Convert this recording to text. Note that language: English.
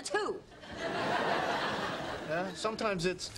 it's who. Yeah, sometimes it's